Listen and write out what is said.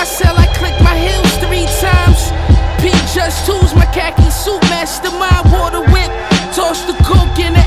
my cell, I click my heels three times. P just tools, my khaki suit, my water whip, toss the coke in the